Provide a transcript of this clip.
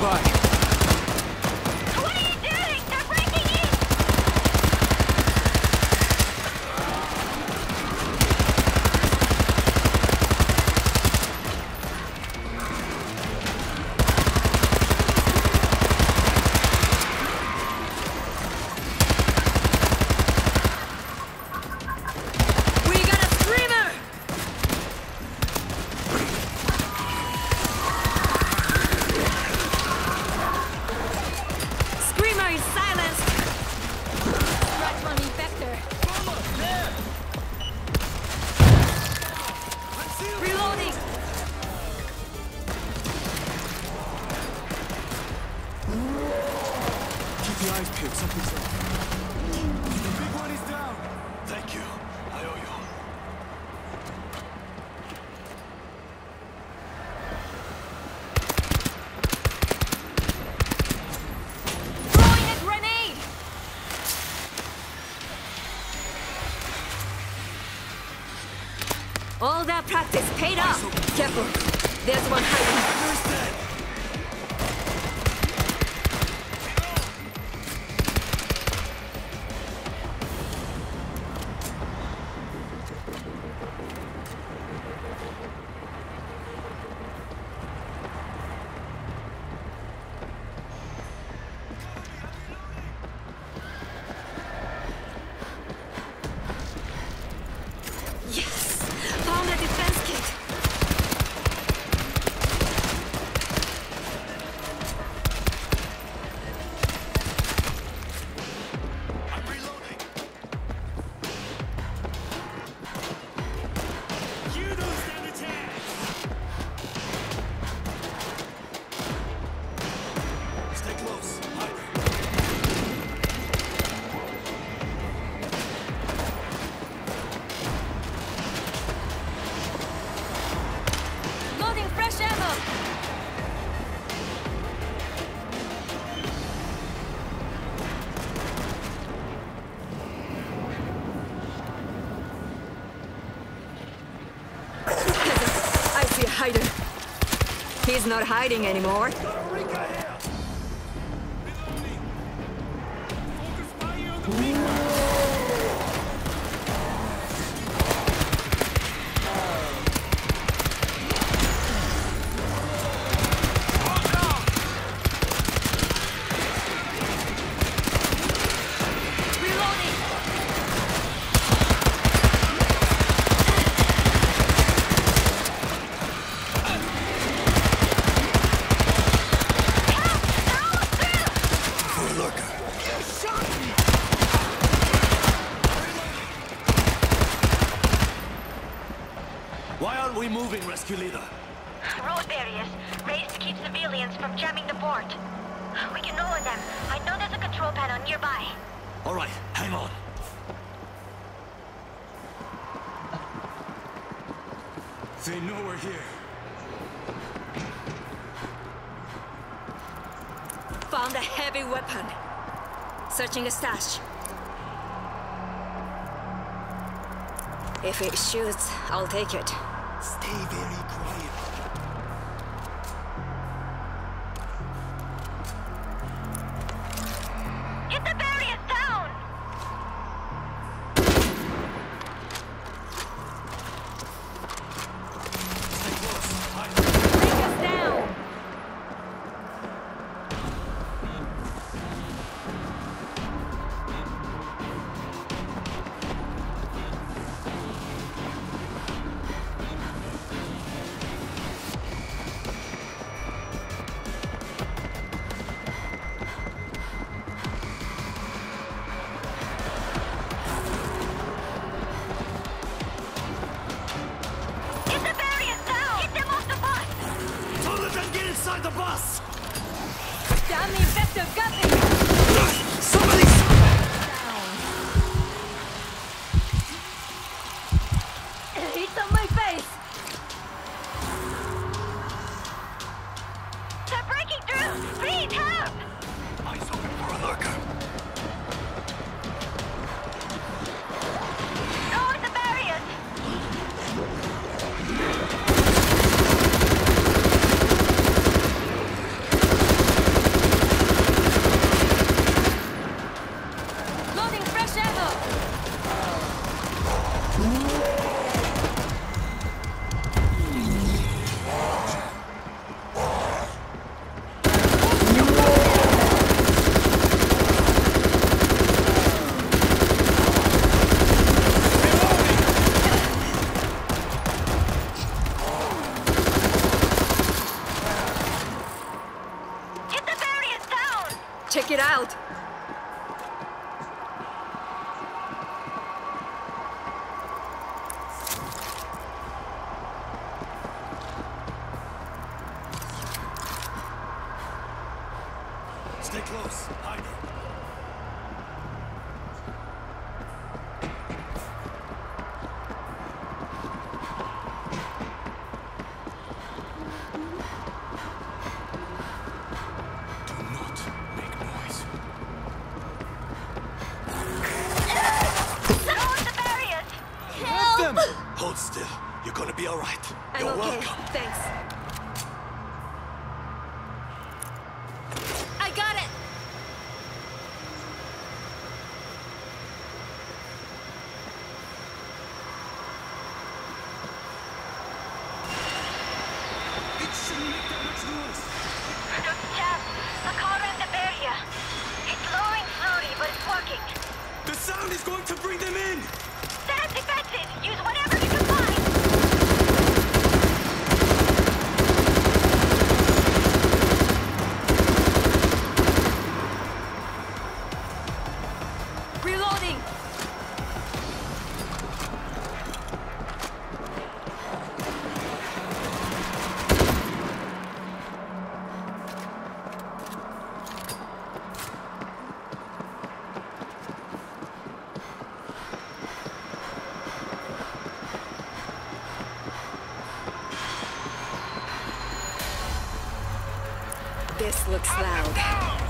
nearby. Your eyes peeled, something's up. The big one is down. Thank you. I owe you. Throwing a grenade! All that practice paid off! Careful! There's one hiding! Hider. He's not hiding anymore. Rika here. Focus fire on the big one. Reloading! For a lurker. Why aren't we moving, rescue leader? Road barriers. Raised to keep civilians from jamming the port. We can lower them. I know there's a control panel nearby. All right, hang on. They know we're here. Found a heavy weapon. Searching a stash. If it shoots, I'll take it. Stay very quiet. The bus! Damn the infector got me! Check it out. Stay close. Hide. I'm You're okay. Welcome. Thanks. This looks loud.